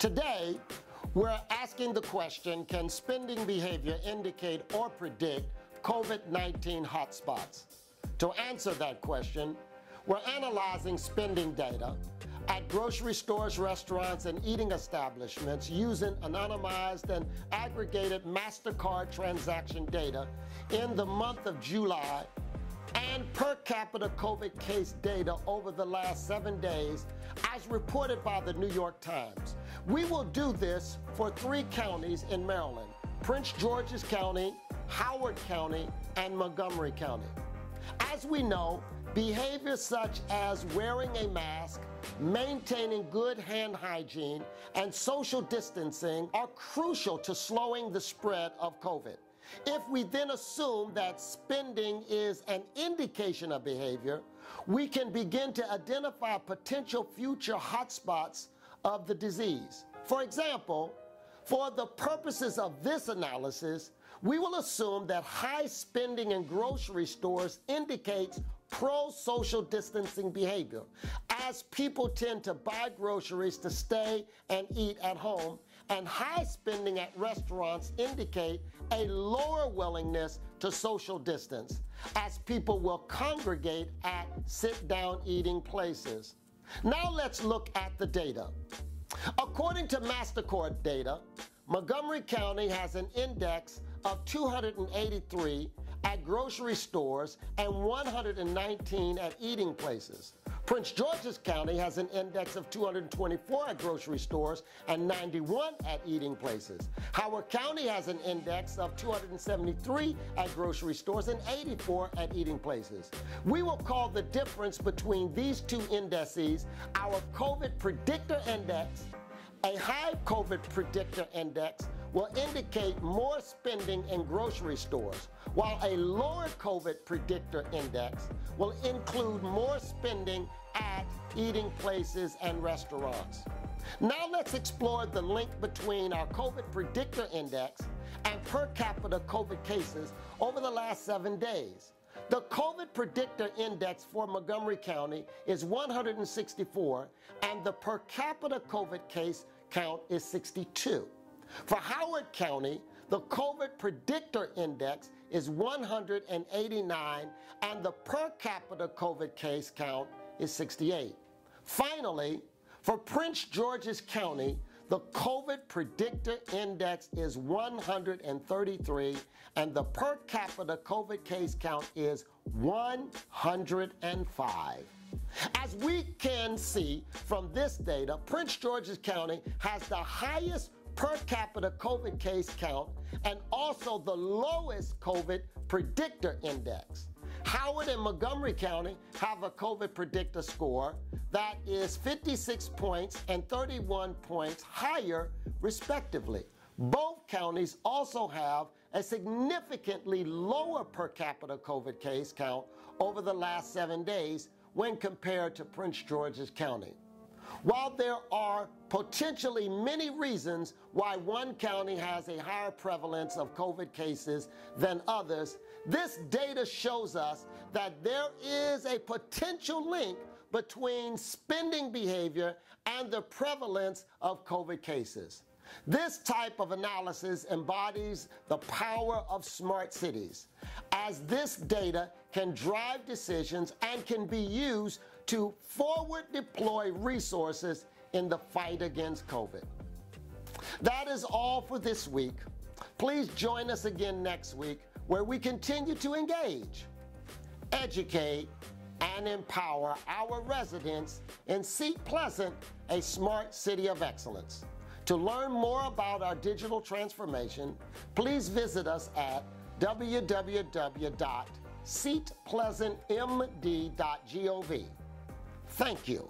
Today, we're asking the question, can spending behavior indicate or predict COVID-19 hotspots? To answer that question, we're analyzing spending data at grocery stores, restaurants, and eating establishments using anonymized and aggregated MasterCard transaction data in the month of July and per capita COVID case data over the last seven days as reported by the New York Times. We will do this for three counties in Maryland, Prince George's County, Howard County, and Montgomery County. As we know, behaviors such as wearing a mask, maintaining good hand hygiene, and social distancing are crucial to slowing the spread of COVID. If we then assume that spending is an indication of behavior, we can begin to identify potential future hotspots of the disease. For example, for the purposes of this analysis, we will assume that high spending in grocery stores indicates pro-social distancing behavior, as people tend to buy groceries to stay and eat at home, and high spending at restaurants indicate a lower willingness to social distance, as people will congregate at sit-down eating places. Now let's look at the data. According to MasterCard data, Montgomery County has an index of 283 at grocery stores and 119 at eating places. Prince George's County has an index of 224 at grocery stores and 91 at eating places. Howard County has an index of 273 at grocery stores and 84 at eating places. We will call the difference between these two indices our COVID predictor index. A high COVID predictor index will indicate more spending in grocery stores, while a lower COVID predictor index will include more spending at eating places and restaurants. Now let's explore the link between our COVID predictor index and per capita COVID cases over the last seven days. The COVID predictor index for Montgomery County is 164, and the per capita COVID case count is 62. For Howard County, the COVID predictor index is 189 and the per capita COVID case count is 68. Finally, for Prince George's County, the COVID predictor index is 133 and the per capita COVID case count is 105. As we can see from this data, Prince George's County has the highest per capita COVID case count and also the lowest COVID predictor index. Howard and Montgomery County have a COVID predictor score that is 56 points and 31 points higher, respectively. Both counties also have a significantly lower per capita COVID case count over the last seven days when compared to Prince George's County. While there are potentially many reasons why one county has a higher prevalence of COVID cases than others, this data shows us that there is a potential link between spending behavior and the prevalence of COVID cases. This type of analysis embodies the power of smart cities, as this data can drive decisions and can be used to forward deploy resources in the fight against COVID. That is all for this week. Please join us again next week where we continue to engage, educate, and empower our residents in Seat Pleasant, a smart city of excellence. To learn more about our digital transformation, please visit us at www.seatpleasantmd.gov. Thank you.